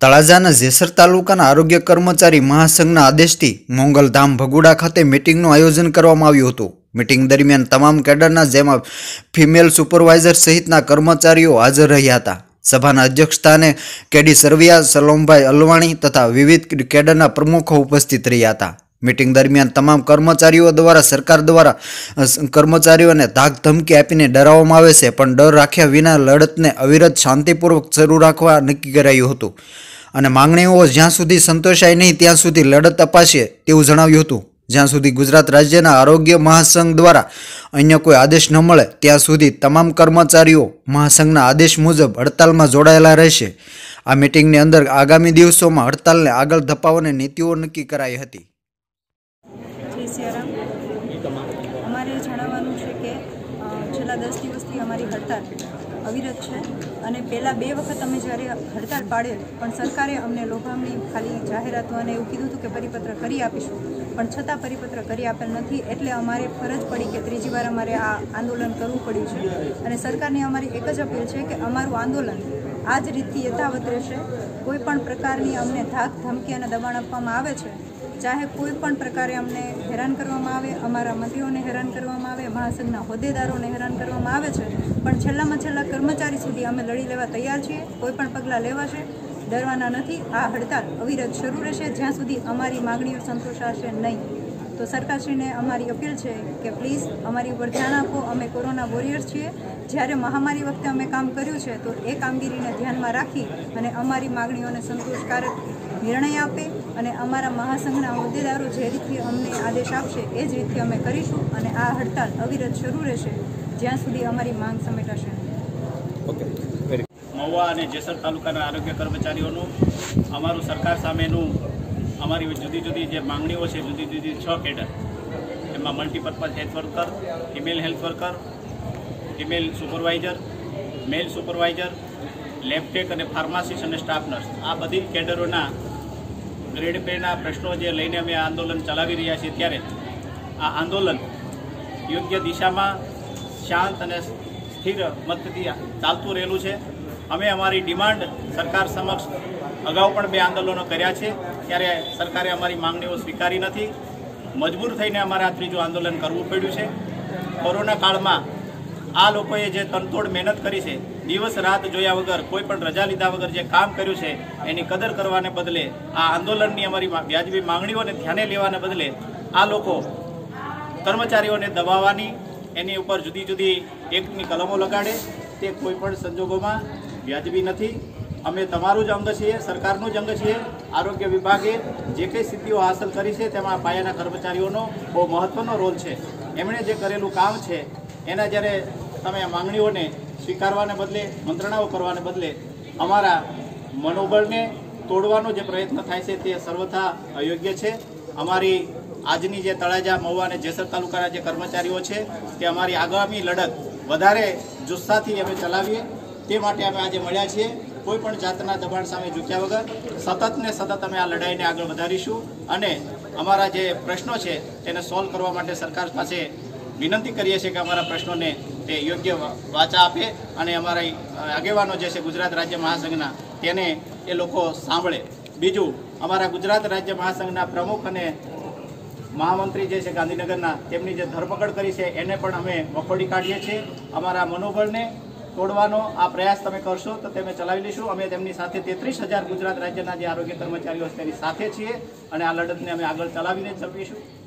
તળાજાના જેસર તાલુકાના આરોગ્ય કર્મચારી મહાસંઘના આદેશથી મોંગલધામ ભગુડા ખાતે મિટિંગનું આયોજન કરવામાં આવ્યું હતું. મિટિંગ દરમિયાન તમામ કેડરના, જેમાં ફિમેલ સુપરવાઇઝર સહિતના કર્મચારીઓ હાજર રહ્યા હતા. સભાના અધ્યક્ષસ્થાને કેડી સરવિયા, સલોમભાઈ અલવાણી તથા વિવિધ કેડરના પ્રમુખો ઉપસ્થિત રહ્યા હતા. મિટિંગ દરમિયાન તમામ કર્મચારીઓ દ્વારા, સરકાર દ્વારા કર્મચારીઓને ધાક ધમકી આપીને ડરાવવામાં આવે છે. પણ ડર રાખ્યા વિના લડતને અવિરત શાંતિપૂર્વક શરૂ રાખવા નક્કી કરાયું હતું. અને માંગણીઓ જ્યાં સુધી સંતોષાય નહીં, ત્યાં સુધી લડત અપાશે તેવું જણાવ્યું હતું. જ્યાં સુધી ગુજરાત રાજ્યના આરોગ્ય મહાસંઘ દ્વારા અન્ય કોઈ આદેશ ન મળે, ત્યાં સુધી તમામ કર્મચારીઓ મહાસંઘના આદેશ મુજબ હડતાલમાં જોડાયેલા રહેશે. આ મિટિંગની અંદર આગામી દિવસોમાં હડતાલને આગળ ધપાવવાની નીતિઓ નક્કી કરાઈ હતી. અમારે જણાવવાનું છે કે છેલ્લા દસ દિવસથી અમારી હડતાલ અવિરત છે અને પહેલાં બે વખત અમે જ્યારે હડતાલ પાડેલ, પણ સરકારે અમને લોભામણી ખાલી જાહેરાતો અને એવું કીધું હતું કે પરિપત્ર કરી આપીશું. પણ છતાં પરિપત્ર કરી આપેલ નથી, એટલે અમારે ફરજ પડી કે ત્રીજી વાર અમારે આ આંદોલન કરવું પડ્યું છે. અને સરકારની અમારી એક જ અપીલ છે કે અમારું આંદોલન આ જ રીતથી યથાવત રહેશે. કોઈ પણ પ્રકારની અમને ધાક ધમકી અને દબાણ આપવામાં આવે છે, ચાહે કોઈ પણ પ્રકારે અમને હેરાન કરવામાં આવે, અમારા મંત્રીઓને હેરાન કરવામાં આવે, મહાસંઘના હોદ્દેદારોને હેરાન કરવામાં આવે છે, પણ છેલ્લામાં છેલ્લા કર્મચારી સુધી અમે લડી લેવા તૈયાર છીએ, કોઈ પણ પગલાં લેવાશે ડરવાના નથી, આ હડતાલ અવિરત શરૂ રહેશે, જ્યાં સુધી અમારી માગણીઓ સંતોષાશે નહીં. તો સરકારશ્રીને અમારી અપીલ છે કે પ્લીઝ અમારી ઉપર ધ્યાન આપો. અમે કોરોના વોરિયર છીએ. જ્યારે મહામારી વખતે અમે કામ કર્યું છે તો એ કામગીરીને ધ્યાનમાં રાખી અને અમારી માગણીઓને સંતોષકારક નિર્ણય આપે અને અમારા મહાસંઘના હોદ્દેદારો જે રીતે અમને આદેશ આપશે એ જ રીતે અમે કરીશું અને આ હડતાલ અવિરત શરૂ રહેશે જ્યાં સુધી અમારી માંગ સમેટાશે. મહુવા અને જેસર તાલુકાના આરોગ્ય કર્મચારીઓનું અમારું સરકાર સામેનું અમારી જુદી જુદી જે માંગણીઓ છે, જુદી જુદી છ કેડર. એમાં multipurpose health worker female health worker female supervisor male supervisor lab tech અને ફાર્માસિસ્ટ અને સ્ટાફ નર્સ આ બધી કેડરોના ગ્રેડ પેના પ્રશ્નો જે લઈને અમે આંદોલન ચલાવી રહ્યા છીએ ત્યારે, આ આંદોલન યોગ્ય દિશામાં શાંત અને સ્થિર મતથી ચાલતું રહેલું છે. અમે અમારી ડિમાન્ડ સરકાર સમક્ષ અગાઉ પણ બે આંદોલનો કર્યા છે. ત્યારે સરકારે અમારી માંગણીઓ સ્વીકારી નથી. મજબૂર થઈને અમારે આ ત્રીજું આંદોલન કરવું પડ્યું છે. કોરોના કાળમાં આ લોકોએ જે તનતોડ મહેનત કરી છે, દિવસ રાત જોયા વગર, કોઈ પણ રજા લીધા વગર જે કામ કર્યું છે, એની કદર કરવાને બદલે આ આંદોલનની અમારી વ્યાજબી માંગણીઓને ધ્યાને લેવાને બદલે આ લોકો કર્મચારીઓને દબાવવાની, એની ઉપર જુદી જુદી એકની કલમો લગાડે. તે કોઈ પણ સંજોગોમાં વ્યાજબી નથી. અમે તમારું જ અંગ છીએ, સરકારનું જ અંગ છીએ. આરોગ્ય વિભાગે જે કંઈ સિદ્ધિઓ હાંસલ કરી છે તેમાં પાયાના કર્મચારીઓનો બહુ મહત્વનો રોલ છે. એમણે જે કરેલું કામ છે, એના જ્યારે તમે માંગણીઓને સ્વીકારવાને બદલે, મંત્રણાઓ કરવાને બદલે, અમારા મનોબળને તોડવાનો જે પ્રયત્ન થાય છે તે સર્વથા અયોગ્ય છે. અમારી આજની જે તળાજા મહુવા અને જેસર તાલુકાના જે કર્મચારીઓ છે, તે અમારી આગામી લડત વધારે જુસ્સાથી અમે ચલાવીએ. તે માટે અમે આજે મળ્યા છીએ. કોઈ પણ જાતના દબાણ સામે ઝૂક્યા વગર સતત ને સતત અમે આ લડાઈને આગળ વધારીશું અને અમારા જે પ્રશ્નો છે તેને સોલ્વ કરવા માટે સરકાર પાસે વિનંતી કરીએ છીએ કે અમારા પ્રશ્નોને તે યોગ્ય વાચા આપે અને અમારા આગેવાનો જે છે ગુજરાત રાજ્ય મહાસંઘના તેને એ લોકો સાંભળે. બીજું, અમારા ગુજરાત રાજ્ય મહાસંઘના પ્રમુખ અને મહામંત્રી જે છે ગાંધીનગરના તેમની જે ધરપકડ કરી છે એને પણ અમે વખોડી કાઢીએ છીએ. અમારા મનોબળને તોડવાનો આ પ્રયાસ તમે કરશો તો તમે ચલાવી લઈશું. અમે તેમની સાથે તેત્રીસ હજાર ગુજરાત રાજ્યના જે આરોગ્ય કર્મચારીઓ છે તેની સાથે છીએ અને આ લડતને અમે આગળ ચલાવીને જપીશું